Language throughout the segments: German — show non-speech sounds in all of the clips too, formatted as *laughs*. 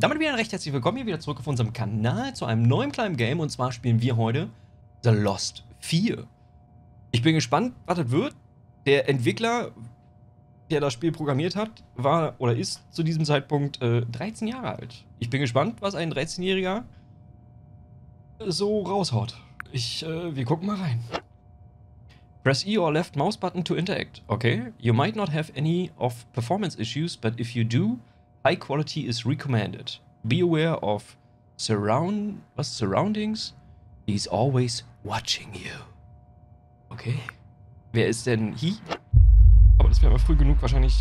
Damit wieder recht herzlich willkommen hier wieder zurück auf unserem Kanal zu einem neuen kleinen Game und zwar spielen wir heute The Lost 4. Ich bin gespannt, was das wird. Der Entwickler, der das Spiel programmiert hat, war oder ist zu diesem Zeitpunkt äh, 13 Jahre alt. Ich bin gespannt, was ein 13-Jähriger so raushaut. Ich, äh, wir gucken mal rein. Press E or left mouse button to interact. Okay. You might not have any of performance issues, but if you do, high quality is recommended. Be aware of surround was surroundings. He's always watching you. Okay. Wer ist denn he? Aber das werden wir früh genug wahrscheinlich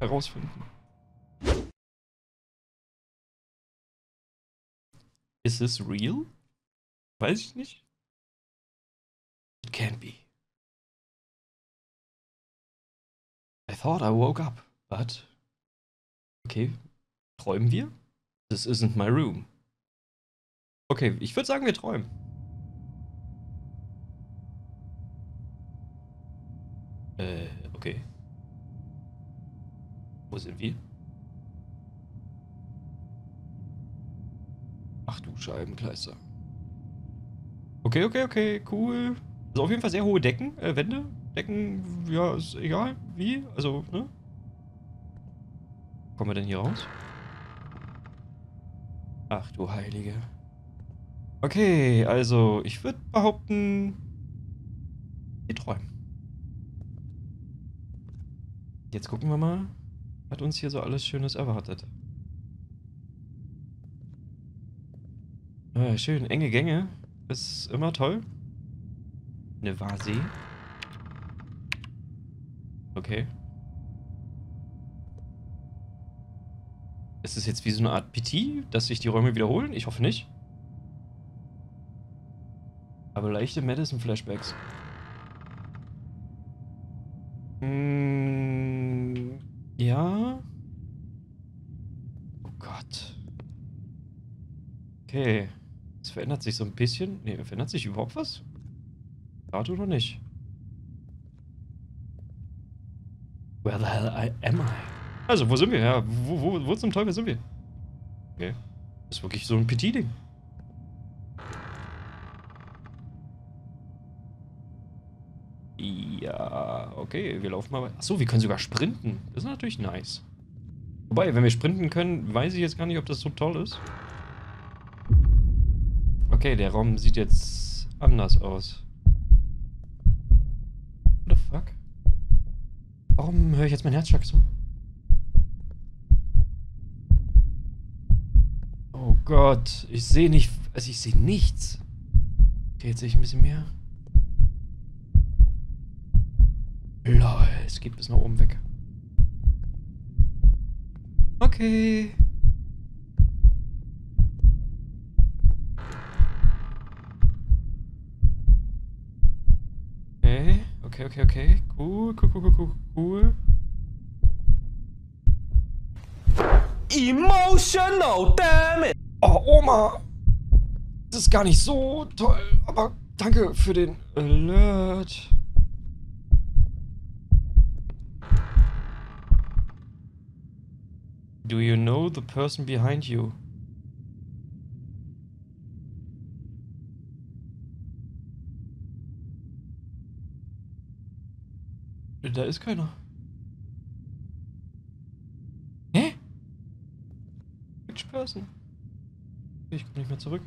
herausfinden. Is this real? Weiß ich nicht. It can't be. I thought I woke up, but Okay, träumen wir? This isn't my room. Okay, ich würde sagen, wir träumen. Äh, okay. Wo sind wir? Ach du Scheibenkleister. Okay, okay, okay, cool. Also auf jeden Fall sehr hohe Decken, äh, Wände. Decken, ja, ist egal, wie, also, ne? Kommen wir denn hier raus? Ach du Heilige. Okay, also ich würde behaupten, wir träumen. Jetzt gucken wir mal, was uns hier so alles Schönes erwartet. Ah, schön, enge Gänge. Ist immer toll. Eine Vase. Okay. Ist es jetzt wie so eine Art PT, dass sich die Räume wiederholen? Ich hoffe nicht. Aber leichte Madison-Flashbacks. Mm, ja. Oh Gott. Okay. Es verändert sich so ein bisschen. Ne, verändert sich überhaupt was? Gerade oder nicht? Where the hell am I? Also, wo sind wir? Ja, wo, wo, wo zum Teufel sind wir? Okay. Das ist wirklich so ein Petit-Ding. Ja, okay, wir laufen mal. Achso, wir können sogar sprinten. Das ist natürlich nice. Wobei, wenn wir sprinten können, weiß ich jetzt gar nicht, ob das so toll ist. Okay, der Raum sieht jetzt anders aus. What the fuck? Warum höre ich jetzt mein Herzschlag so? Gott, ich sehe nicht, also ich sehe nichts. Okay, jetzt sehe ich ein bisschen mehr. Lol, es geht bis nach oben weg. Okay. Okay, okay, okay, okay. Cool, cool, cool, cool, cool. Emotional, damn it! Oh, Oma. Das ist gar nicht so toll, aber danke für den Alert. Do you know the person behind you? Da ist keiner. Hä? Which person? Ich komme nicht mehr zurück.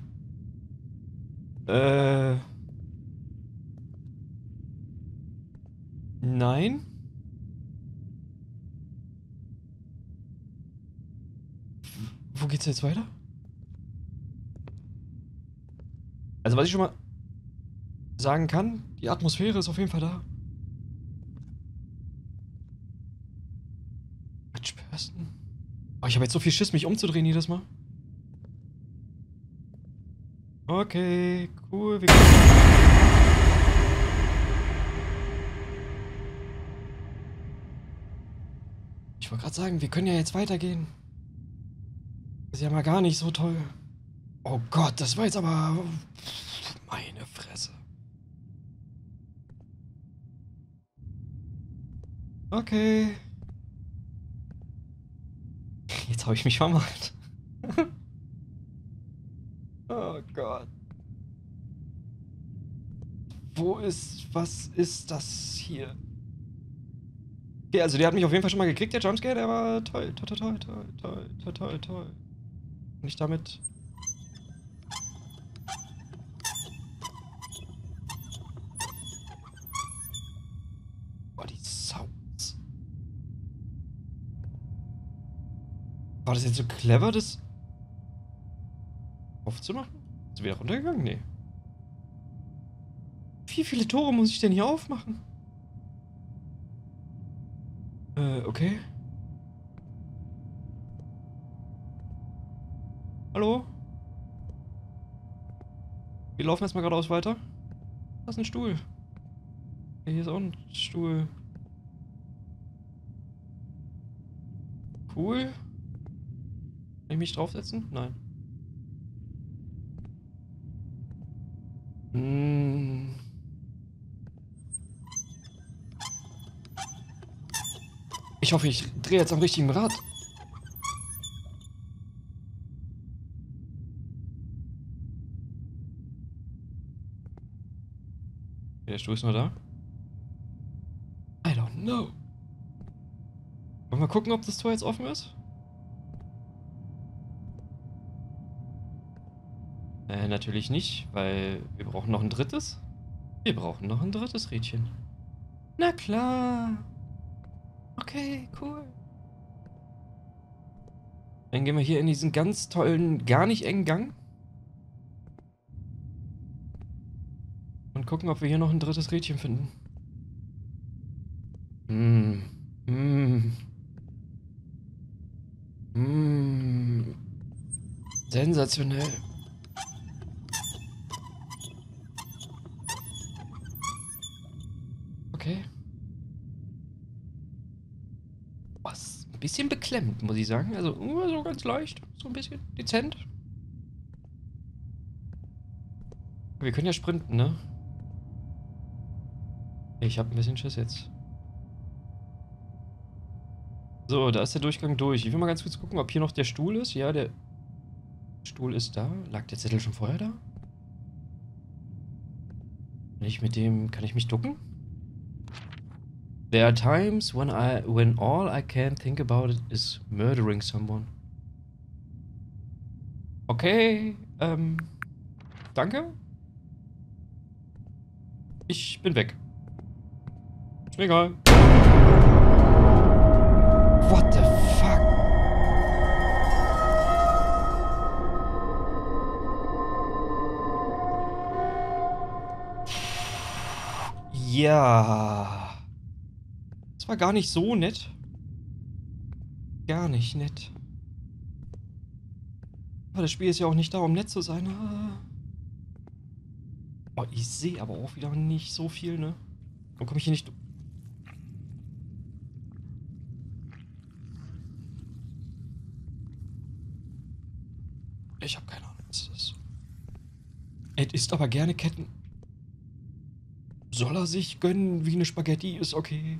Äh. Nein. Wo geht's jetzt weiter? Also was ich schon mal sagen kann, die Atmosphäre ist auf jeden Fall da. Quatsch, Person. Oh, ich habe jetzt so viel Schiss, mich umzudrehen jedes Mal. Okay, cool. Wir ich wollte gerade sagen, wir können ja jetzt weitergehen. Das ist ja mal gar nicht so toll. Oh Gott, das war jetzt aber... Meine Fresse. Okay. Jetzt habe ich mich vermacht. *laughs* oh Gott. Wo ist... Was ist das hier? Okay, also der hat mich auf jeden Fall schon mal gekriegt, der Jumpscare. Der war toll, toll, toll, toll, toll, toll, toll, toll. Nicht damit... Boah, die Sounds. War das jetzt so clever, das aufzumachen? Ist wieder runtergegangen? Nee. Wie viele Tore muss ich denn hier aufmachen? Äh, okay. Hallo? Wir laufen jetzt mal geradeaus weiter. Da ist ein Stuhl. Hier ist auch ein Stuhl. Cool. Kann ich mich draufsetzen? Nein. Hm. Ich hoffe, ich drehe jetzt am richtigen Rad. Der Stuhl ist nur da. I don't know. Wollen wir mal gucken, ob das Tor jetzt offen ist? Äh, natürlich nicht, weil wir brauchen noch ein drittes. Wir brauchen noch ein drittes Rädchen. Na klar. Okay, cool. Dann gehen wir hier in diesen ganz tollen, gar nicht engen Gang. Und gucken, ob wir hier noch ein drittes Rädchen finden. Hm. Hm. Hm. Sensationell. Okay. Was? Ein bisschen beklemmt, muss ich sagen. Also, nur so ganz leicht. So ein bisschen dezent. Wir können ja sprinten, ne? Ich habe ein bisschen Schiss jetzt. So, da ist der Durchgang durch. Ich will mal ganz kurz gucken, ob hier noch der Stuhl ist. Ja, der Stuhl ist da. Lag der Zettel schon vorher da? Kann ich mit dem... Kann ich mich ducken? There are mm. times when I when all I can think about is murdering someone. Okay, ähm, danke. Ich bin weg. Ist mir egal. What the fuck? *sighs* Ja. War gar nicht so nett. Gar nicht nett. Aber das Spiel ist ja auch nicht da, um nett zu sein. Ah. Oh, ich sehe aber auch wieder nicht so viel, ne? Warum komme ich hier nicht... Ich habe keine Ahnung, was das ist. Es isst aber gerne Ketten. Soll er sich gönnen wie eine Spaghetti? Ist okay.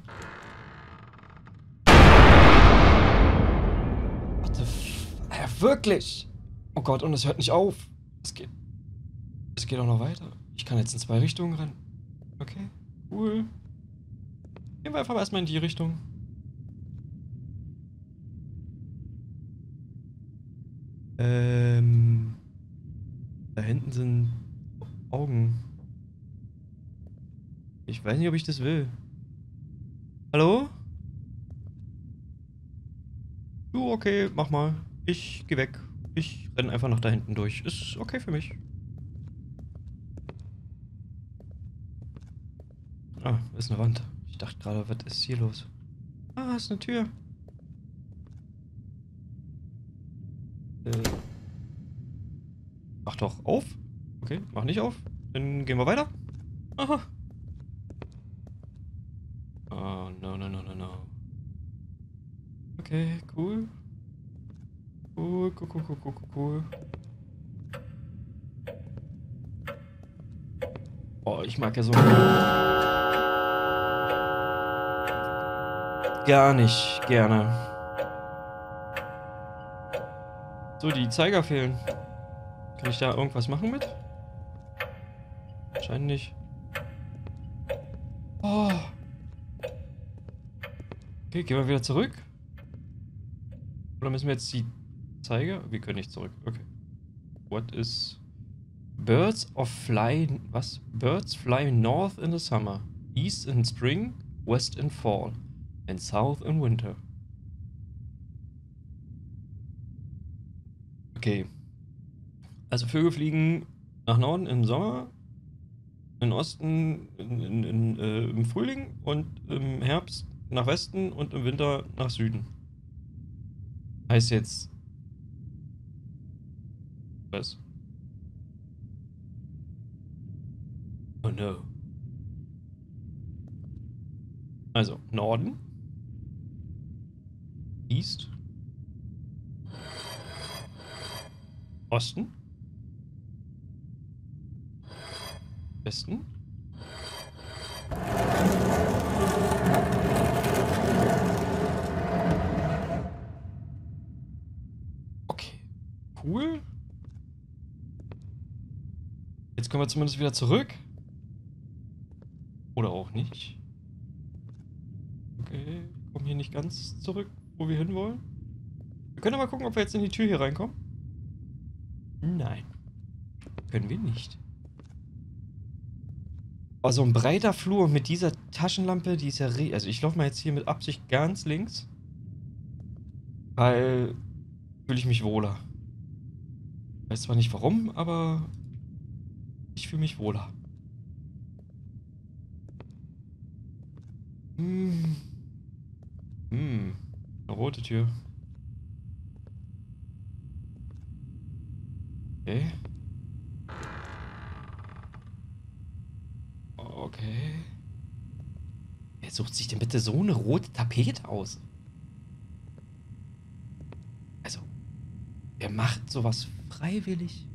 Wirklich? Oh Gott, und es hört nicht auf. Es geht... Es geht auch noch weiter. Ich kann jetzt in zwei Richtungen rennen. Okay, cool. Gehen wir einfach erstmal in die Richtung. Ähm... Da hinten sind Augen. Ich weiß nicht, ob ich das will. Hallo? Du, okay, mach mal. Ich geh weg. Ich renn einfach nach da hinten durch. Ist okay für mich. Ah, ist eine Wand. Ich dachte gerade, was ist hier los? Ah, ist eine Tür. Äh. Mach doch auf. Okay, mach nicht auf. Dann gehen wir weiter. Aha. Oh, no, no, no, no, no. Okay, cool. Cool, cool, cool, cool, cool, cool. Oh, ich mag ja so. Gar nicht gerne. So, die Zeiger fehlen. Kann ich da irgendwas machen mit? Wahrscheinlich. Oh. Okay, gehen wir wieder zurück. Oder müssen wir jetzt die Zeiger? Wir können nicht zurück. Okay. What is... Birds of fly... Was? Birds fly north in the summer, east in spring, west in fall, and south in winter. Okay. Also Vögel fliegen nach Norden im Sommer, in Osten in, in, in, äh, im Frühling und im Herbst nach Westen und im Winter nach Süden. Heißt jetzt. Was? Oh no. Also, Norden. East. Osten. Westen. Okay. Cool. Kommen wir zumindest wieder zurück. Oder auch nicht. Okay, kommen hier nicht ganz zurück, wo wir hinwollen. Wir können aber gucken, ob wir jetzt in die Tür hier reinkommen. Nein. Können wir nicht. Also ein breiter Flur mit dieser Taschenlampe, die ist ja... Also ich laufe mal jetzt hier mit Absicht ganz links. Weil fühle ich mich wohler. Weiß zwar nicht warum, aber ich fühle mich wohler. Hm. Hm. Eine rote Tür. Okay. Okay. Wer sucht sich denn bitte so eine rote Tapete aus? Also, wer macht sowas freiwillig?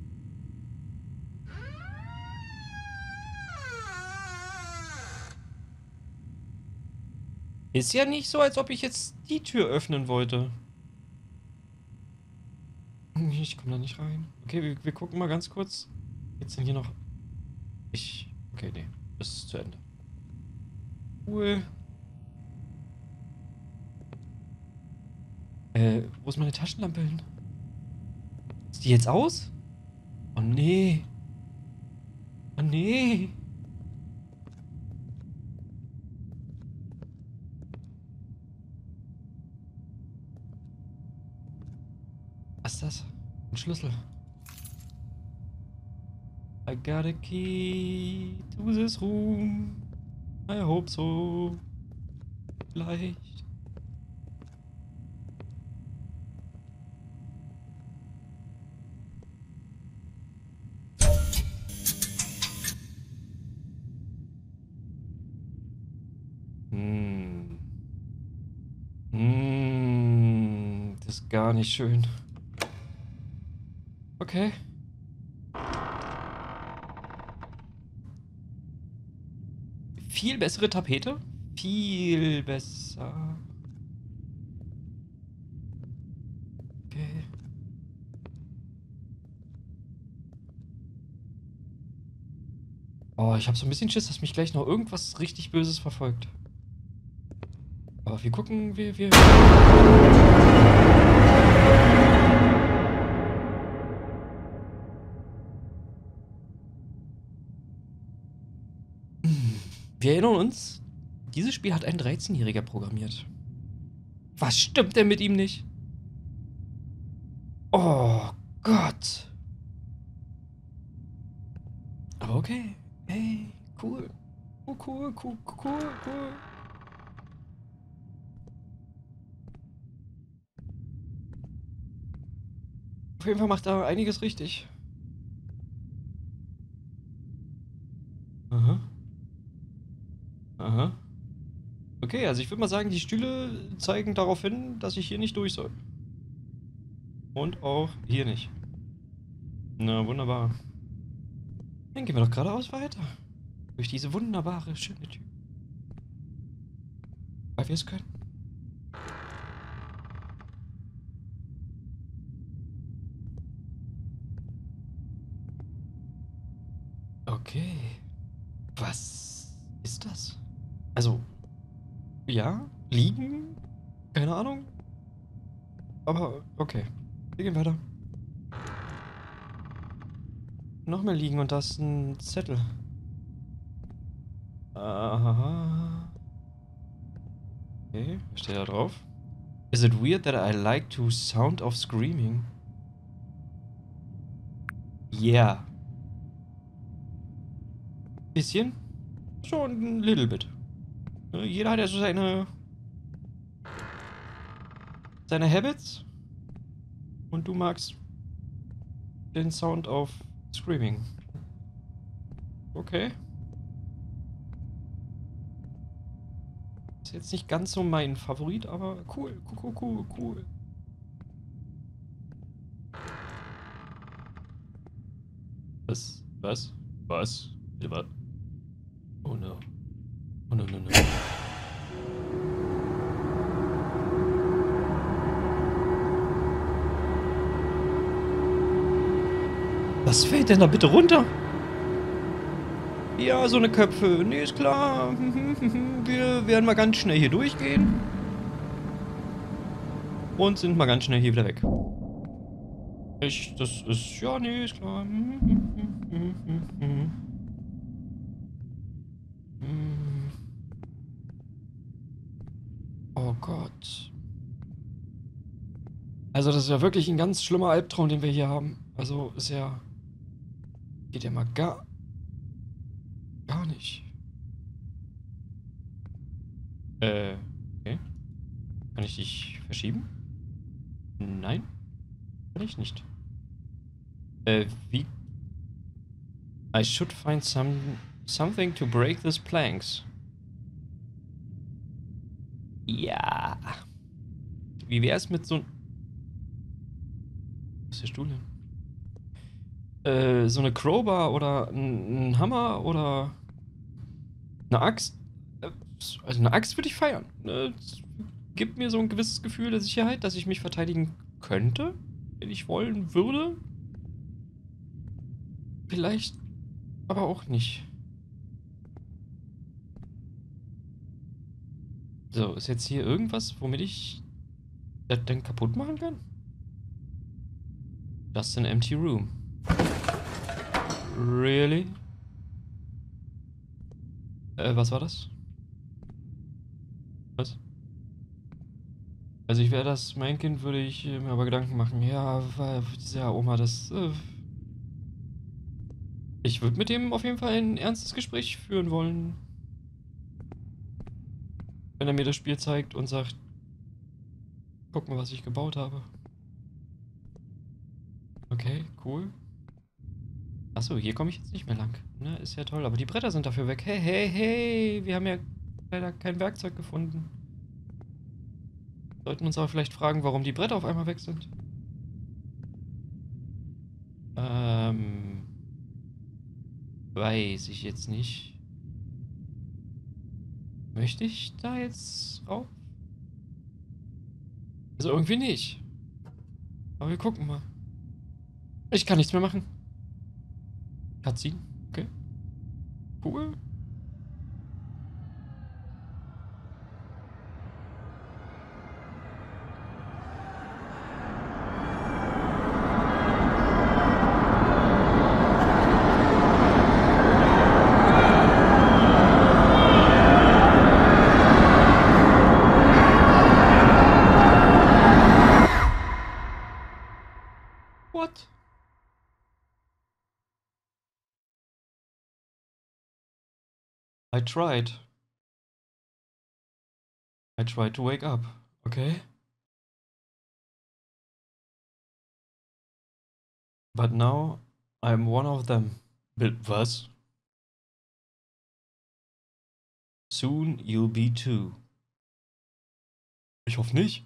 Ist ja nicht so, als ob ich jetzt die Tür öffnen wollte. Ich komme da nicht rein. Okay, wir, wir gucken mal ganz kurz. Jetzt sind hier noch... Ich... Okay, nee. Das ist zu Ende. Cool. Äh, wo ist meine Taschenlampe hin? Ist die jetzt aus? Oh nee. Oh nee. Ist das? Ein Schlüssel. I got a key to this room. I hope so. Vielleicht. Hm. Hm. Das gar nicht schön. Okay. Viel bessere Tapete. Viel besser. Okay. Oh, ich habe so ein bisschen Schiss, dass mich gleich noch irgendwas richtig Böses verfolgt. Aber wir gucken, wir, wir... uns, dieses Spiel hat ein 13-Jähriger programmiert. Was stimmt denn mit ihm nicht? Oh Gott. Aber okay. Hey, cool. Oh, cool, cool, cool, cool. Auf jeden Fall macht er einiges richtig. Aha. Aha. Okay, also ich würde mal sagen, die Stühle zeigen darauf hin, dass ich hier nicht durch soll. Und auch hier nicht. Na, wunderbar. Dann gehen wir doch geradeaus weiter. Durch diese wunderbare, schöne Tür. Weil wir es können. Okay. Was ist das? Also, ja, liegen? Keine Ahnung. Aber, okay. Wir gehen weiter. Noch mehr liegen und da ist ein Zettel. Aha. Okay, was steht da drauf? Is it weird that I like to sound of screaming? Yeah. Bisschen? Schon ein little bit. Ne, jeder hat ja so seine seine Habits und du magst den Sound of Screaming. Okay. Ist jetzt nicht ganz so mein Favorit, aber cool, cool, cool, cool. Was? Was? Was? Was? Oh no. Oh no, no, no. Was fällt denn da bitte runter? Ja, so eine Köpfe. Nee, ist klar. *laughs* Wir werden mal ganz schnell hier durchgehen. Und sind mal ganz schnell hier wieder weg. Ich, das ist, ja, nee, ist klar. *laughs* Oh Gott. Also das ist ja wirklich ein ganz schlimmer Albtraum, den wir hier haben. Also ist ja... Geht ja mal gar... Gar nicht. Äh, okay. Kann ich dich verschieben? Nein. Kann ich nicht. Äh, wie... I should find some something to break these planks. Ja. Wie wär's mit so... Was ist der Stuhl denn? Äh, so eine Crowbar oder ein, ein Hammer oder eine Axt. Äh, also eine Axt würde ich feiern. Das gibt mir so ein gewisses Gefühl der Sicherheit, dass ich mich verteidigen könnte, wenn ich wollen würde. Vielleicht aber auch nicht. So, ist jetzt hier irgendwas, womit ich das dann kaputt machen kann? Just an empty room. Really? Äh, was war das? Was? Also ich wäre das, mein Kind, würde ich mir aber Gedanken machen. Ja, ja, Oma, das... Äh, ich würde mit dem auf jeden Fall ein ernstes Gespräch führen wollen. Wenn er mir das Spiel zeigt und sagt, guck mal, was ich gebaut habe. Okay, cool. Achso, hier komme ich jetzt nicht mehr lang. Ne, ist ja toll. Aber die Bretter sind dafür weg. Hey, hey, hey. Wir haben ja leider kein Werkzeug gefunden. Sollten uns aber vielleicht fragen, warum die Bretter auf einmal weg sind. Ähm. Weiß ich jetzt nicht. Möchte ich da jetzt rauf? Also irgendwie nicht. Aber wir gucken mal. Ich kann nichts mehr machen. Cutscene. Okay. Cool. What? I tried. I tried to wake up. Okay. But now I'm one of them. Bill, was? Soon you'll be too. Ich hoffe nicht.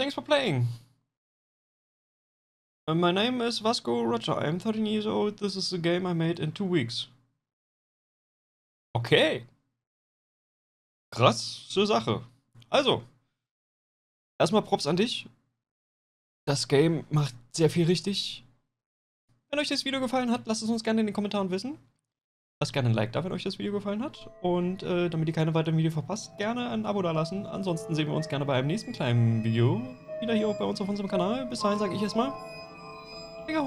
Thanks for playing. Uh, my name is Vasco Roger. I'm 13 years old. This is a game I made in two weeks. Okay. krasse Sache. Also, erstmal Props an dich. Das Game macht sehr viel richtig. Wenn euch das Video gefallen hat, lasst es uns gerne in den Kommentaren wissen. Lasst gerne ein Like da, wenn euch das Video gefallen hat. Und äh, damit ihr keine weiteren Videos verpasst, gerne ein Abo da lassen. Ansonsten sehen wir uns gerne bei einem nächsten kleinen Video. Wieder hier auch bei uns auf unserem Kanal. Bis dahin sage ich erstmal. Finger